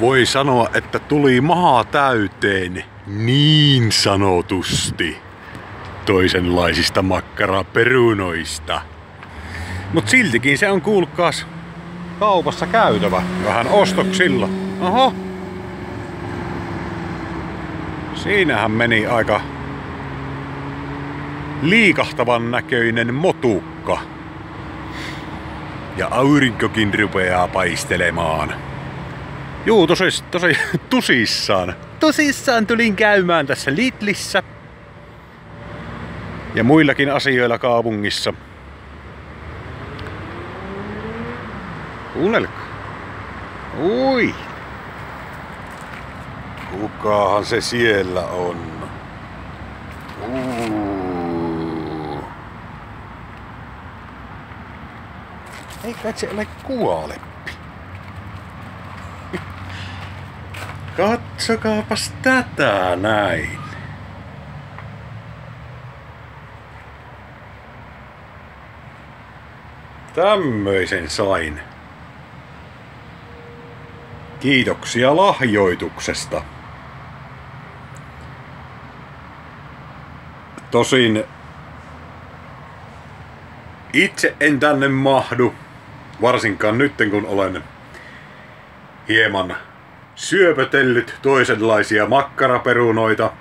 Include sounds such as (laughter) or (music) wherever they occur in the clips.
Voi sanoa, että tuli maa täyteen niin sanotusti toisenlaisista makkaraperunoista. Mut siltikin se on kuulkaas kaupassa käytävä. Vähän ostoksilla. Oho. Siinähän meni aika liikahtavan näköinen motukka. Ja aurinkokin rupeaa paistelemaan. Juu, tosi, tosi (laughs) tosissaan. Tosissaan tulin käymään tässä Lidlissä. Ja muillakin asioilla kaupungissa. Kuunnelkaa. Ui. Kukahan se siellä on? Uu. Ei kai se ole kuoleppi. Katsokaapas tätä näin. Tämmöisen sain. Kiitoksia lahjoituksesta. Tosin itse en tänne mahdu, varsinkaan nytten kun olen hieman syöpötellyt toisenlaisia makkaraperunoita.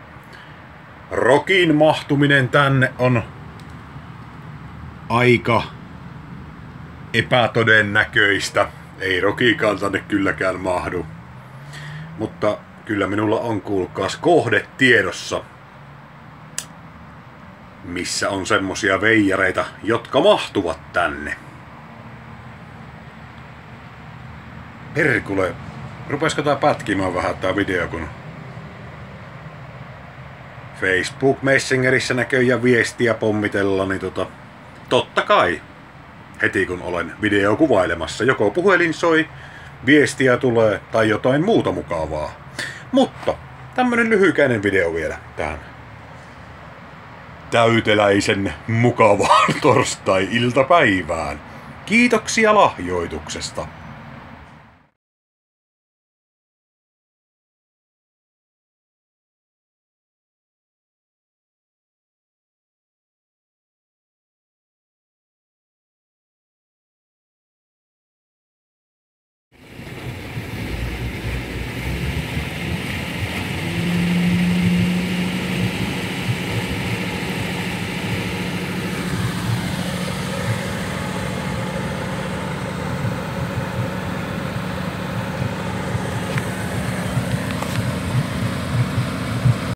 Rokin mahtuminen tänne on aika epätodennäköistä. Ei Rokikaan tänne kylläkään mahdu. Mutta kyllä minulla on kuulkaas kohde tiedossa, missä on semmosia veijareita, jotka mahtuvat tänne. Perkule, rupesko tää pätkimään vähän tää video, kun Facebook Messengerissä näköjään viestiä pommitellaan, niin tota, totta kai heti kun olen video kuvailemassa. Joko puhelin soi, viestiä tulee tai jotain muuta mukavaa. Mutta tämmönen lyhykäinen video vielä tähän täyteläisen mukavaan (laughs) torstai-iltapäivään. Kiitoksia lahjoituksesta.